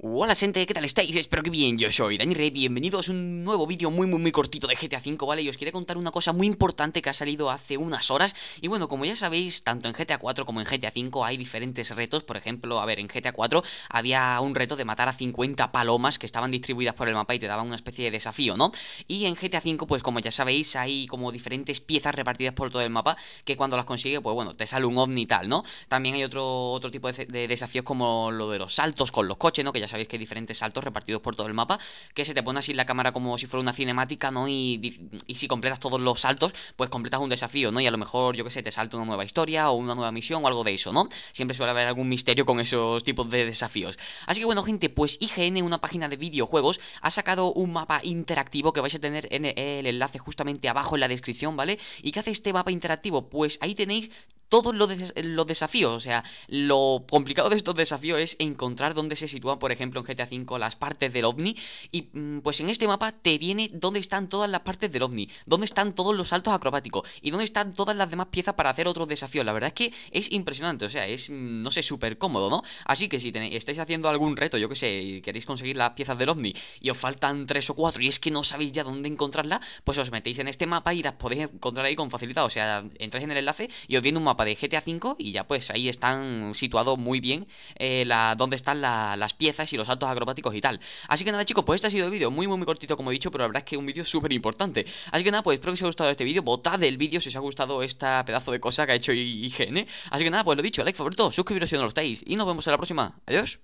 Hola gente, ¿qué tal estáis? Espero que bien, yo soy Dani Rey, bienvenidos a un nuevo vídeo muy muy muy cortito de GTA V, ¿vale? Y os quería contar una cosa muy importante que ha salido hace unas horas Y bueno, como ya sabéis, tanto en GTA 4 como en GTA 5 hay diferentes retos Por ejemplo, a ver, en GTA 4 había un reto de matar a 50 palomas que estaban distribuidas por el mapa y te daban una especie de desafío, ¿no? Y en GTA 5, pues como ya sabéis, hay como diferentes piezas repartidas por todo el mapa Que cuando las consigues, pues bueno, te sale un ovni y tal, ¿no? También hay otro, otro tipo de, de desafíos como lo de los saltos con los coches, ¿no? Que ya sabéis que hay diferentes saltos repartidos por todo el mapa, que se te pone así la cámara como si fuera una cinemática, ¿no? Y, y si completas todos los saltos, pues completas un desafío, ¿no? Y a lo mejor, yo que sé, te salta una nueva historia o una nueva misión o algo de eso, ¿no? Siempre suele haber algún misterio con esos tipos de desafíos. Así que bueno, gente, pues IGN, una página de videojuegos, ha sacado un mapa interactivo que vais a tener en el enlace justamente abajo en la descripción, ¿vale? ¿Y qué hace este mapa interactivo? Pues ahí tenéis todos los, desafíos. O sea, lo complicado de estos desafíos es encontrar dónde se sitúan, por ejemplo, en GTA V las partes del ovni. Y mm, pues en este mapa te viene dónde están todas las partes del ovni, dónde están todos los saltos acrobáticos y dónde están todas las demás piezas para hacer otros desafíos. La verdad es que es impresionante, o sea, es, mm, no sé, súper cómodo, ¿no? Así que si estáis haciendo algún reto, yo que sé, y queréis conseguir las piezas del ovni y os faltan tres o cuatro y es que no sabéis ya dónde encontrarlas, pues os metéis en este mapa y las podéis encontrar ahí con facilidad. O sea, entráis en el enlace y os viene un mapa de GTA V y ya pues ahí están situados muy bien eh, la, donde están las piezas y los saltos acrobáticos y tal. Así que nada chicos, pues este ha sido el vídeo muy muy muy cortito como he dicho, pero la verdad es que un vídeo súper importante. Así que nada, pues espero que os haya gustado este vídeo, votad el vídeo si os ha gustado esta pedazo de cosa que ha hecho IGN. Así que nada, pues lo dicho, like, favorito, suscribiros si no lo estáis y nos vemos en la próxima. Adiós.